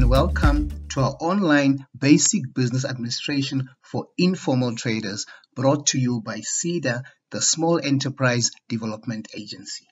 and welcome to our online Basic Business Administration for Informal Traders brought to you by SEDA, the Small Enterprise Development Agency.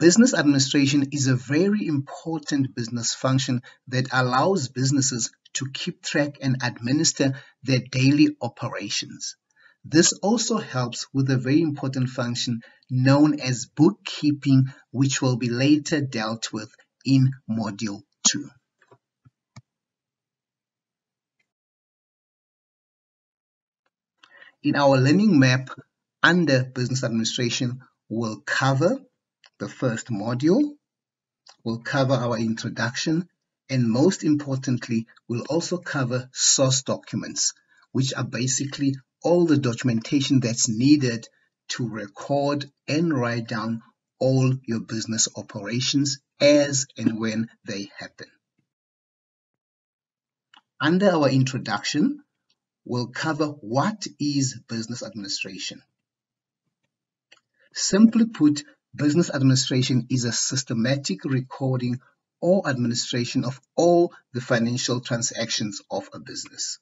Business administration is a very important business function that allows businesses to keep track and administer their daily operations. This also helps with a very important function known as bookkeeping, which will be later dealt with in Module 2. In our learning map under Business Administration, we'll cover the first module, we'll cover our introduction, and most importantly, we'll also cover source documents, which are basically all the documentation that's needed to record and write down all your business operations as and when they happen. Under our introduction, we'll cover what is business administration. Simply put, Business administration is a systematic recording or administration of all the financial transactions of a business.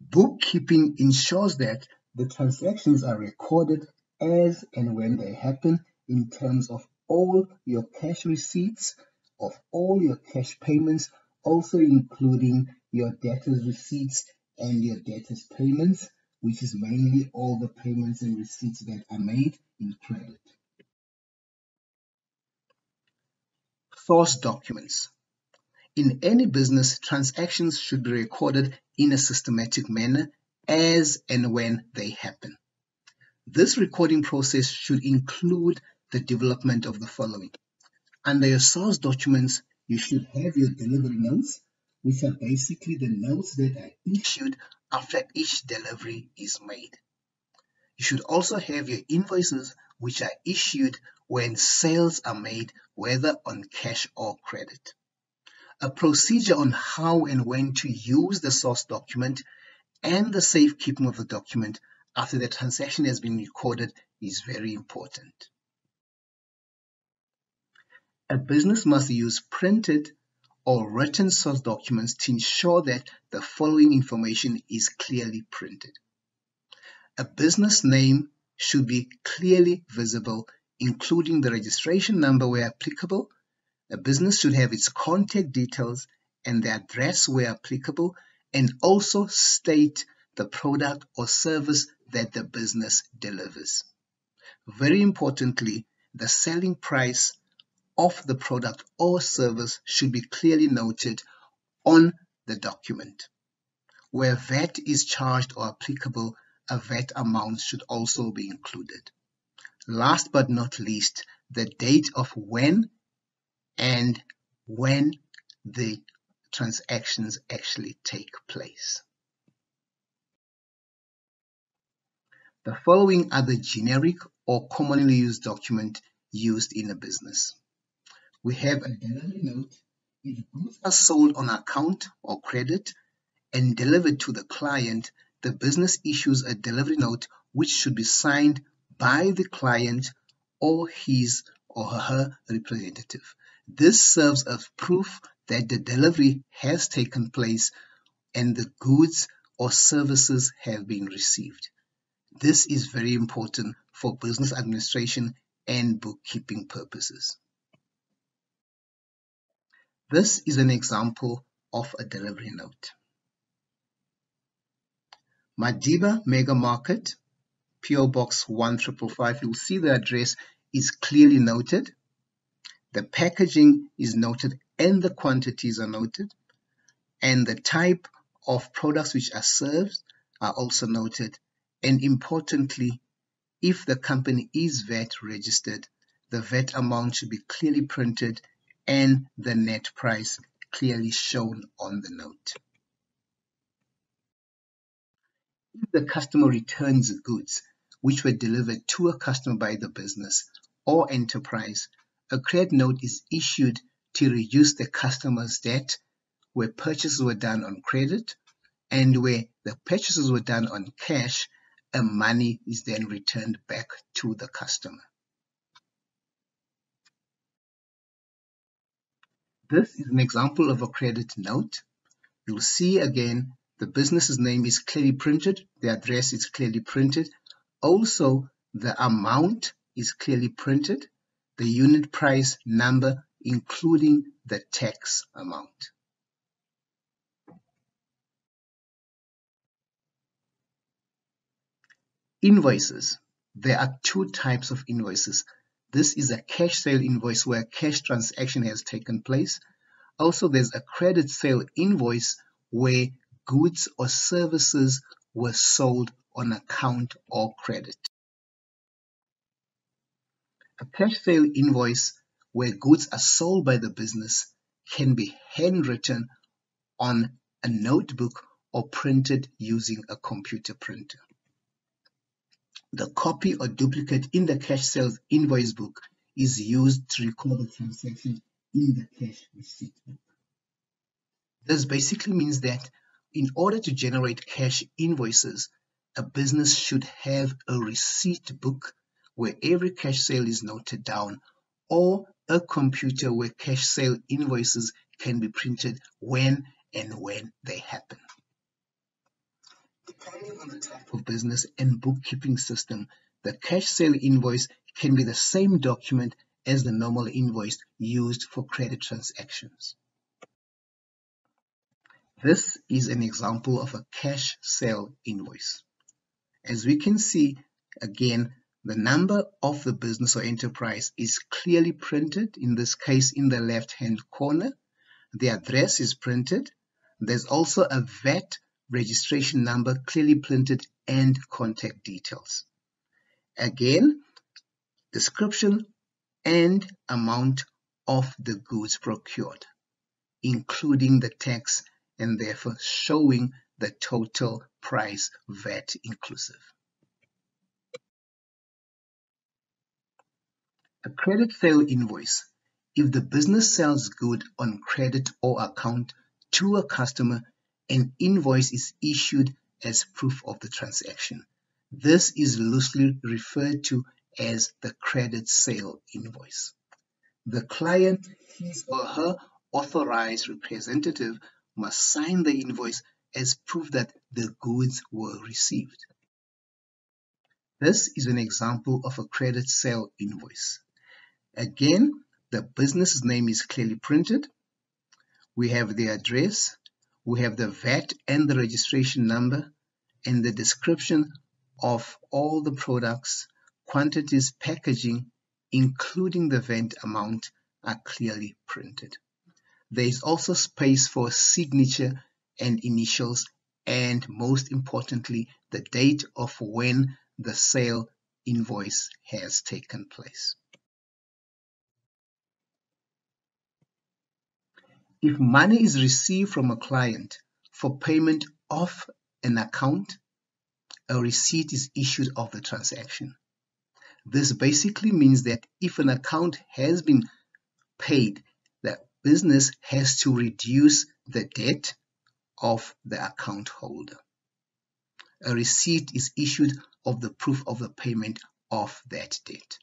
Bookkeeping ensures that the transactions are recorded as and when they happen in terms of all your cash receipts, of all your cash payments, also including your debtors receipts and your debtors payments, which is mainly all the payments and receipts that are made in credit. Source documents. In any business, transactions should be recorded in a systematic manner as and when they happen. This recording process should include the development of the following. Under your source documents, you should have your delivery notes, which are basically the notes that are issued after each delivery is made. You should also have your invoices which are issued when sales are made, whether on cash or credit. A procedure on how and when to use the source document and the safekeeping of the document after the transaction has been recorded is very important. A business must use printed or written source documents to ensure that the following information is clearly printed. A business name should be clearly visible, including the registration number where applicable. A business should have its contact details and the address where applicable, and also state the product or service that the business delivers. Very importantly, the selling price of the product or service should be clearly noted on the document. Where VAT is charged or applicable, a VAT amount should also be included. Last but not least, the date of when and when the transactions actually take place. The following are the generic or commonly used document used in a business. We have a delivery note. If goods are sold on account or credit and delivered to the client, the business issues a delivery note which should be signed by the client or his or her representative. This serves as proof that the delivery has taken place and the goods or services have been received. This is very important for business administration and bookkeeping purposes. This is an example of a delivery note. Madiba Mega Market, PO Box 1555. You'll see the address is clearly noted. The packaging is noted and the quantities are noted. And the type of products which are served are also noted. And importantly, if the company is VAT registered, the VAT amount should be clearly printed and the net price clearly shown on the note. If the customer returns goods which were delivered to a customer by the business or enterprise, a credit note is issued to reduce the customer's debt where purchases were done on credit and where the purchases were done on cash, a money is then returned back to the customer. This is an example of a credit note. You'll see again the business's name is clearly printed, the address is clearly printed. Also, the amount is clearly printed, the unit price number, including the tax amount. Invoices. There are two types of invoices. This is a cash sale invoice where cash transaction has taken place. Also, there's a credit sale invoice where goods or services were sold on account or credit. A cash sale invoice where goods are sold by the business can be handwritten on a notebook or printed using a computer printer. The copy or duplicate in the cash sales invoice book is used to record the transaction in the cash receipt book. This basically means that in order to generate cash invoices, a business should have a receipt book where every cash sale is noted down or a computer where cash sale invoices can be printed when and when they happen. Depending on the type of business and bookkeeping system, the cash sale invoice can be the same document as the normal invoice used for credit transactions. This is an example of a cash sale invoice. As we can see, again, the number of the business or enterprise is clearly printed, in this case in the left-hand corner. The address is printed. There's also a VAT registration number clearly printed and contact details. Again, description and amount of the goods procured, including the tax and therefore showing the total price VAT inclusive. A credit sale invoice. If the business sells good on credit or account to a customer, an invoice is issued as proof of the transaction. This is loosely referred to as the credit sale invoice. The client, his or her authorized representative must sign the invoice as proof that the goods were received. This is an example of a credit sale invoice. Again, the business name is clearly printed. We have the address, we have the VAT and the registration number, and the description of all the products, quantities, packaging, including the VAT amount, are clearly printed. There is also space for signature and initials and most importantly the date of when the sale invoice has taken place. If money is received from a client for payment of an account, a receipt is issued of the transaction. This basically means that if an account has been paid the business has to reduce the debt of the account holder. A receipt is issued of the proof of the payment of that debt.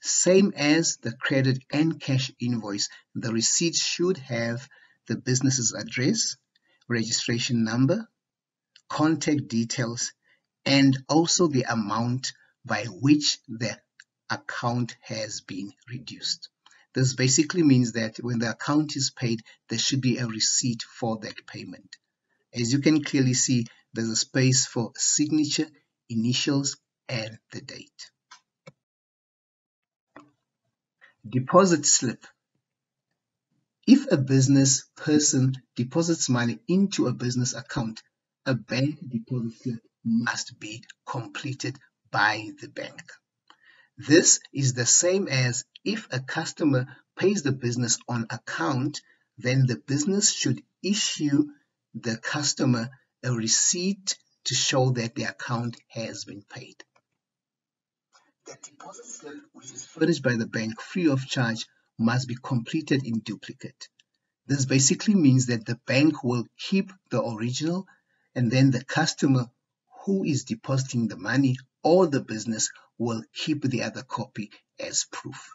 Same as the credit and cash invoice, the receipt should have the business's address, registration number, contact details, and also the amount by which the account has been reduced. This basically means that when the account is paid, there should be a receipt for that payment. As you can clearly see, there's a space for signature, initials, and the date. Deposit slip. If a business person deposits money into a business account, a bank deposit slip must be completed by the bank. This is the same as if a customer pays the business on account, then the business should issue the customer a receipt to show that the account has been paid. The deposit slip, which is furnished by the bank free of charge, must be completed in duplicate. This basically means that the bank will keep the original and then the customer who is depositing the money or the business will keep the other copy as proof.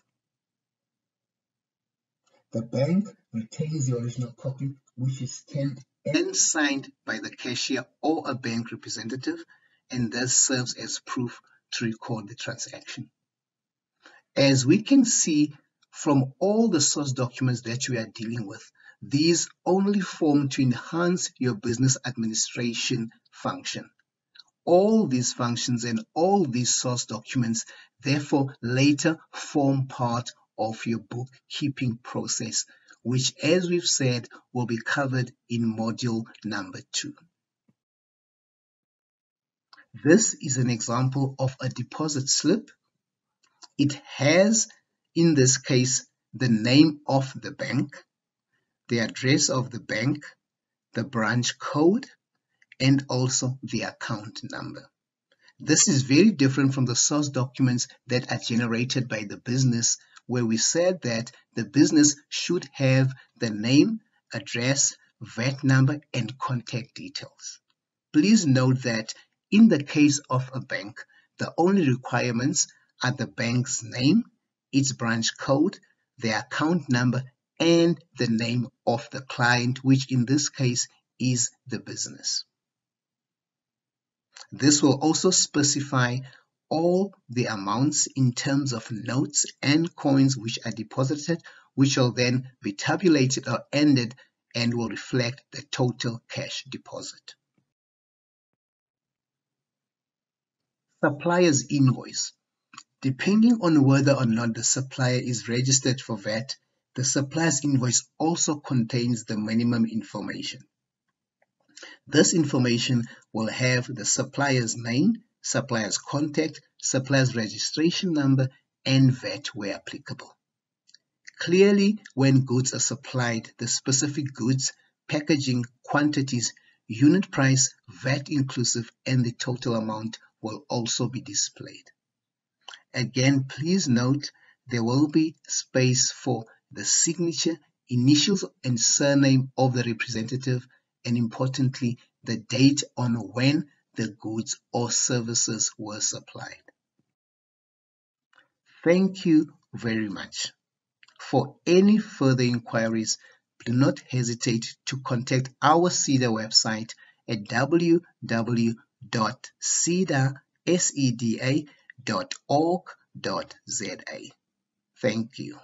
The bank retains the original copy, which is scanned and signed by the cashier or a bank representative, and thus serves as proof to record the transaction. As we can see from all the source documents that we are dealing with, these only form to enhance your business administration function. All these functions and all these source documents therefore later form part of your bookkeeping process, which as we've said will be covered in module number two. This is an example of a deposit slip. It has, in this case, the name of the bank, the address of the bank, the branch code, and also the account number. This is very different from the source documents that are generated by the business where we said that the business should have the name, address, VAT number, and contact details. Please note that in the case of a bank, the only requirements are the bank's name, its branch code, the account number, and the name of the client, which in this case is the business. This will also specify all the amounts in terms of notes and coins which are deposited, which will then be tabulated or ended and will reflect the total cash deposit. Supplier's invoice. Depending on whether or not the supplier is registered for VAT, the supplier's invoice also contains the minimum information. This information will have the supplier's name, supplier's contact, supplier's registration number, and VAT where applicable. Clearly, when goods are supplied, the specific goods, packaging, quantities, unit price, VAT inclusive, and the total amount will also be displayed. Again, please note there will be space for the signature, initials, and surname of the representative, and importantly, the date on when the goods or services were supplied. Thank you very much. For any further inquiries, do not hesitate to contact our SEDA website at www.seda.org.za. Thank you.